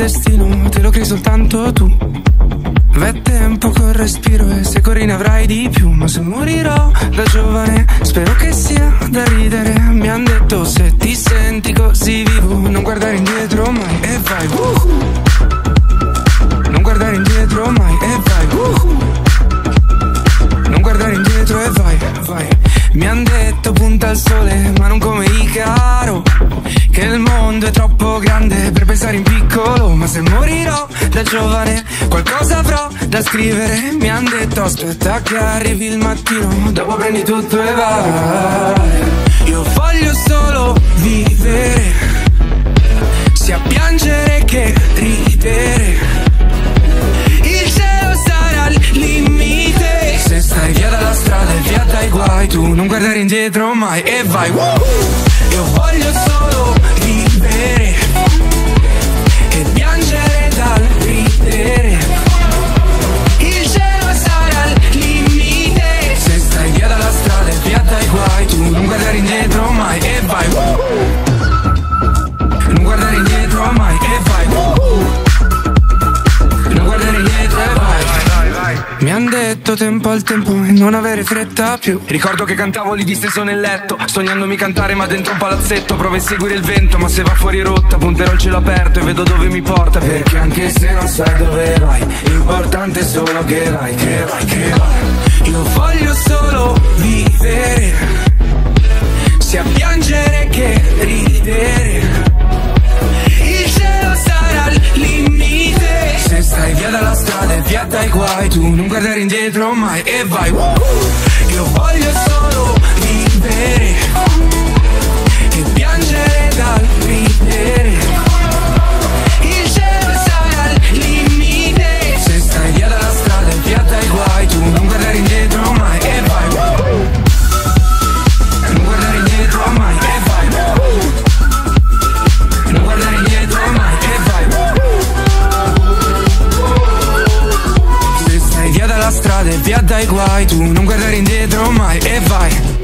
destino, te lo crei soltanto tu. V'è tempo col respiro e se corri ne avrai di più. Ma se morirò da giovane, spero che sia da ridere. Mi han detto se ti senti così vivo, non guardare indietro mai e vai. Uh-huh. Non guardare indietro mai e vai. Uh-huh. Non guardare indietro e vai, vai. Mi han detto punta al sole, ma non come Icaro troppo grande per pensare in piccolo Ma se morirò da giovane, qualcosa avrò da scrivere. Mi han detto aspetta che arrivi il mattino Dopo prendi tutto e vai. Io voglio solo vivere Sia piangere che ridere. Il cielo sarà al limite. Se stai via dalla strada e via dai guai Tu non guardare indietro mai e vai. Woo! Io voglio solo mai e vai. Woo! Non guardare indietro mai e vai. Woo! Non guardare indietro e vai. Mi han detto tempo al tempo e non avere fretta più. Ricordo che cantavo lì disteso nel letto Sognandomi cantare ma dentro un palazzetto. Provo a seguire il vento ma se va fuori rotta Punterò il cielo aperto e vedo dove mi porta. Perché anche se non sai dove vai L'importante è solo che vai, che vai, che vai. Io voglio solo vivere Sia piangere che ridere. Il cielo sarà al limite. Se stai via dalla strada e via dai guai Tu non guardare indietro mai e vai! Io voglio solo vivere Se stai via dalla strada e via dai guai Tu non guardare indietro mai e vai